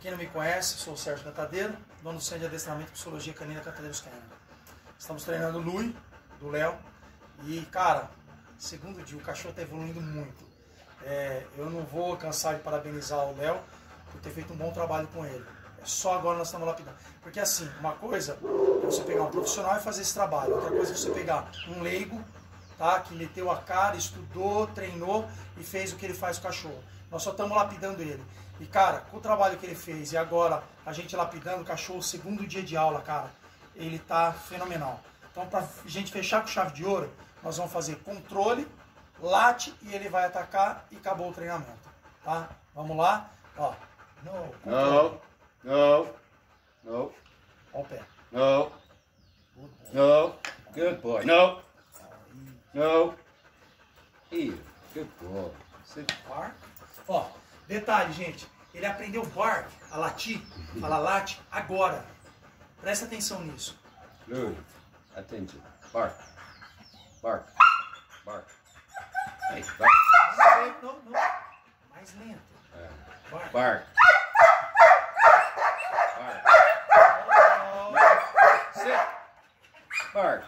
quem não me conhece, sou o Sérgio Cantadeiro, dono do Centro de Adestramento e Psicologia Canina Cantadeiros Canina. Estamos treinando o Lui, do Léo, e cara, segundo dia, o cachorro está evoluindo muito. É, eu não vou cansar de parabenizar o Léo por ter feito um bom trabalho com ele. É só agora nós estamos lapidando. Porque assim, uma coisa é você pegar um profissional e fazer esse trabalho, outra coisa é você pegar um leigo, tá, que meteu a cara, estudou, treinou e fez o que ele faz com o cachorro. Nós só estamos lapidando ele. E, cara, com o trabalho que ele fez e agora a gente lapidando o cachorro, segundo dia de aula, cara, ele tá fenomenal. Então, pra gente fechar com chave de ouro, nós vamos fazer controle, late e ele vai atacar e acabou o treinamento. Tá? Vamos lá? Ó. No, No. No. No. Ó o pé. No. No. Good boy. No. No. Here. Good boy. Sit. Bark. Ó, detalhe, gente. Ele aprendeu bark, a latir, falar late, agora. Presta atenção nisso. Good. Attention. Bark. Bark. Bark. Hey, bark. Não, não, não. Mais lento. Uh, Bark. bark. Bark. Sit. Bark.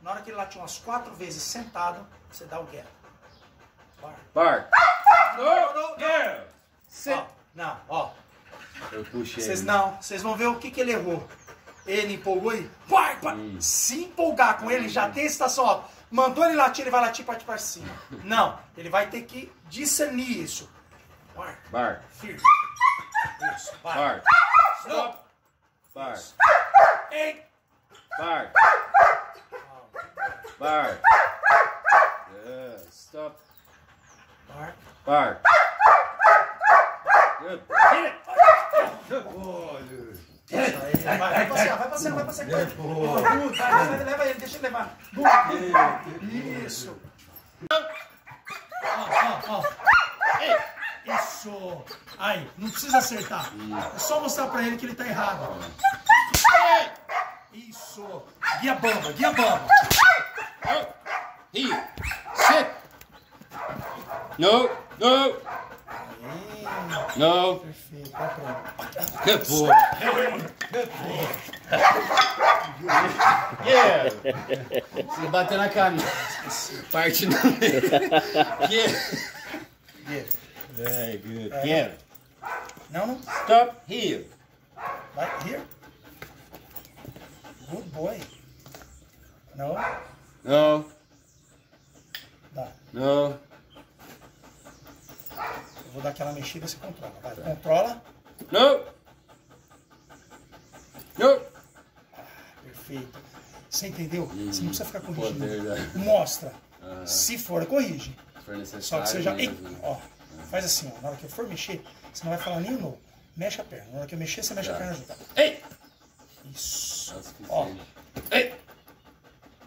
No. Na hora que ele latiu umas quatro vezes sentado, você dá o gap. Bark. Bark. Não, não, não. Yeah. Sit. Ó, não, ó. Eu puxei. Vocês não, vocês vão ver o que, que ele errou. Ele empolgou e vai, vai. Se empolgar com ele, já tem estação alta. Mandou ele latir, ele vai latir para para cima. Não, ele vai ter que discernir isso. Vai, Bark. firme. Isso, vai. Bark. Stop. Bark. Ei. Bark. Bark. Yeah. Stop. Bark. Bark. Good boy. Hit it. Good boy, dude. Vai, vai passear, vai passear, vai passear. Vai, Good, vai, vai, leva ele, deixa ele levar. Isso. Ó, ó, ó. Ei, Isso. Aí, não precisa acertar. É só mostrar pra ele que ele tá errado. Isso. Guia bamba, guia bamba. Oh. Here. Sit. No. No. No. Perfeito, vai pronto. Good boy. Yeah. Se bater na camisa. Parte no meio. Yeah. Guia. Very good. Yeah. Não, não. Stop here. Vai, here. Good boy. Não, No. No. Eu vou dar aquela mexida, você controla. Vai, controla. No. No. Perfeito. Você entendeu? Você não precisa ficar corrigindo. poder Mostra. Se for, corrige. Se for necessário. Só que você já. Ei, mesmo. ó, faz assim, ó. Na hora que eu for mexer, você não vai falar nem o no. Mexe a perna. Na hora que eu mexer, você mexe a Tá. perna junto. Ei. Isso. Suficiente. Ó, Ei.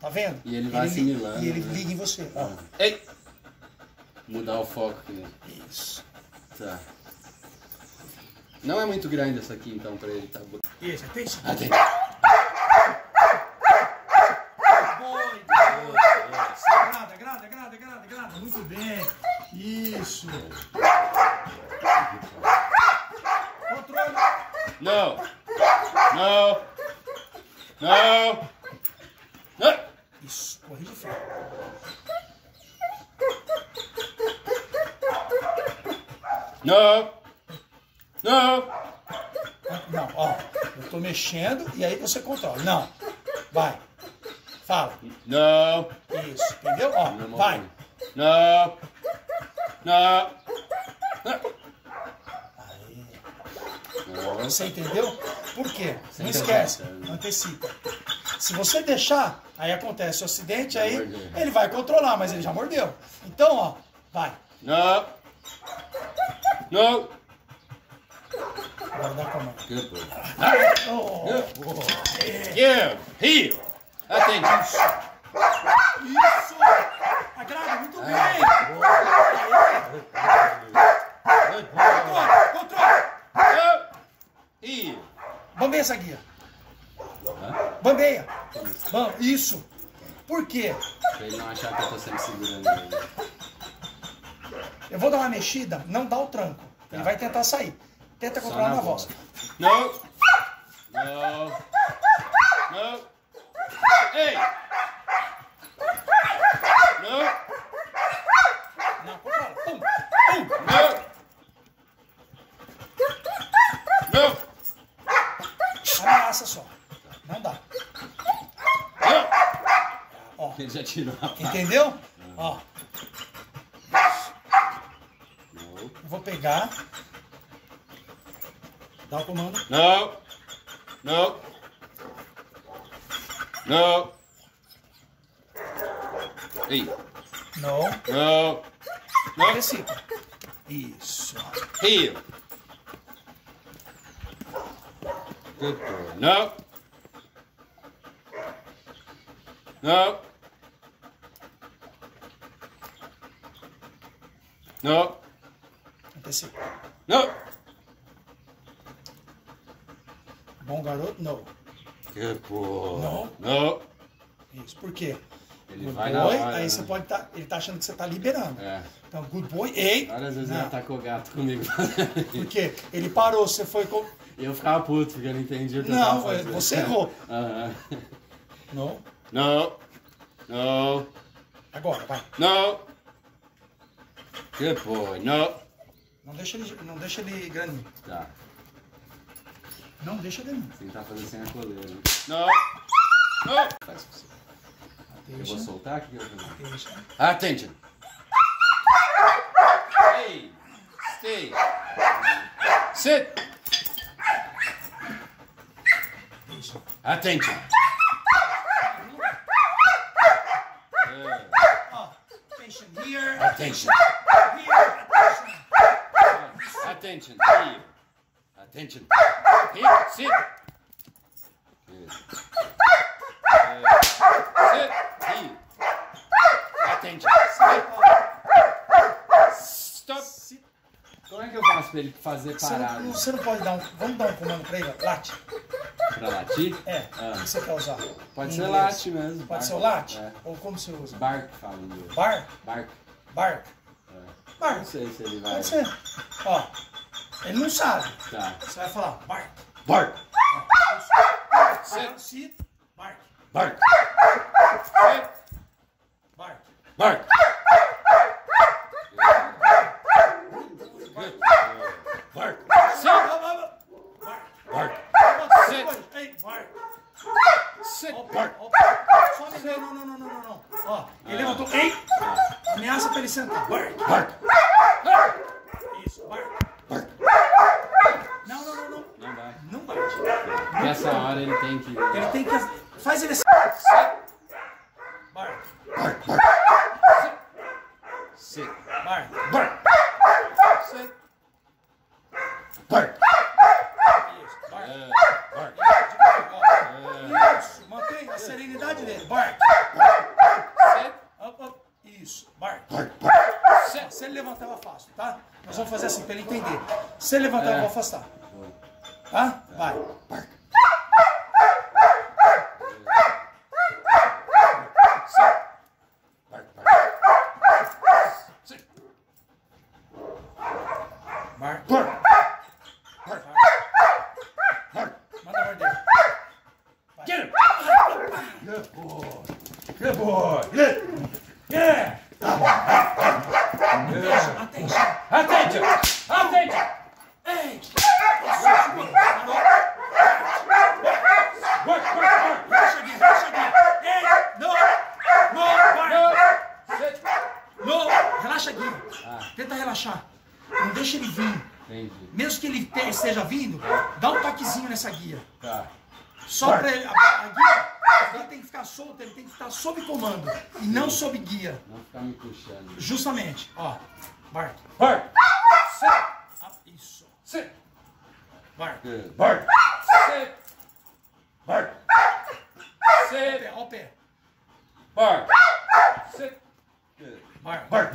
tá vendo? E ele vai li- assimilando, E ele né? liga em você. Ó. Ei. Mudar o foco aqui. Isso. Tá. Não é muito grande essa aqui, então, pra ele tá. Isso, atenção. Atende. Boa, boa. Grada, grada, grada, grada, grada. Muito bem. Isso. Controle. No. No. No. No. Isso. Corrige feio. No. No. Não, ó. Eu tô mexendo e aí você controla. Não. Vai. Fala. No. Isso. Entendeu? Ó, Não, vai. No. No. Aí. No. Você entendeu? Por quê? Não esquece. antecipa. Se você deixar, aí acontece o acidente, aí ele vai controlar, mas ele já mordeu. Então, ó, vai. No. No. Agora dá com a mão. Good boy. Oh, Yeah. Heel. Atende. isso! Agrada, muito bem! Good boy. Controle, controle! Heel. Bambeia essa guia. Hã? Bambeia. Bam, isso. Por quê? Pra ele não achar que eu tô sempre segurando ele. Eu vou dar uma mexida, não dá o tranco. Ele vai tentar sair. Tenta Só controlar na na voz. No. No. No. Ei! No. Não, controla. Pum. No. No. Ameaça só. Não dá. No. Ó, Ele já tirou entendeu? Ó, No. Pegar. Dá o comando. No. No. No. Ei. Não. No. No. Antecipa. Isso. Heel. Good boy. No. No. No. Antecipa. No. Bom garoto? Não. Good boy. No. No. Isso. Por quê? Ele Good vai na boy, hora. aí né? você pode estar. ele tá achando que você tá liberando. É. Então, good boy, ei! Várias vezes Não, ele atacou gato comigo. Por quê? Ele parou, você foi com. Eu ficava puto porque eu não entendi o que eu Não, fazendo. você errou. Aham. Não. No. No. Agora, vai. No. Good boy. No. Não deixa ele, não deixa ele graninho. Tá. Não deixa graninho. Você tá fazendo sem a coleira. né? No. No. Faz com você. Eu vou soltar aqui. Eu vou... Deixa. Attention. Hey. Stay. Sit. Good. Ó, attention here. Attention. Attention. Here. Attention. Here. Sit. Good. Good. Sit. Here. Attention. Stop. Se- Como é que eu faço pra ele fazer Você parado? não, você não pode dar um. Vamos dar um comando pra ele? Late. Pra latir? É. Ah. O que você quer usar? Pode ser late mesmo. Pode bark. ser o late? É. Ou como você usa? Bark fala em inglês. Bar? Bark. Bark? É. Não Bark. sei se ele vai. Pode ser. Ó, ele não sabe. Tá. Você vai falar bark. Bark. Bark. Bark. Bark. Bark. Good. Bark. Sit. Bark. Bark. Sit. Ei, bark. Sit. Ó, Bark. ó, Só me não, não, não, não, não, não. Ó, ele levantou. Ei! Ameaça pra ele sentar. Bark. Bark. Isso, bark. Bark. Não, não, não, não. Não vai. Não bate. Nessa hora ele tem que. Ele tem que. Faz ele. Sit. Bark. Bark. Bark. Sit. Bark. Bark. Sit. Bark. Isso, bark. Isso, mantém a serenidade dele. Bark. Sit. Isso, bark. Bark. Se ele levantar, eu afasto, tá? Nós vamos fazer assim pra ele entender. Se ele levantar, eu É. vou afastar. Tá? Vai. Bark. Sit. Bark. Bark. Sit. Bark. Bark. Bark. Bark. Manda morder. Get him. Good boy. Good boy. Yeah. Atenção. Attention. Attention. Ei. Work, work, work. Relaxa aqui, relaxa aqui. Ei. Não. Não, bark. Sit. Não. Relaxa aqui. Ah. Tenta relaxar. Não deixa ele vir. Entendi. Mesmo que ele te- esteja vindo, dá um toquezinho nessa guia. Tá. Só pra ele. A, a guia, a guia tem que ficar solta, ele tem que estar sob comando. E não sob guia. Não ficar me puxando. Justamente. Ó. Bark. Bark. Sit. Ah, isso. Sit. Bark. Good. Bark. Sit. Bark. Ó o Sit. pé, ó o pé. Bark. Sit. Bark, bark.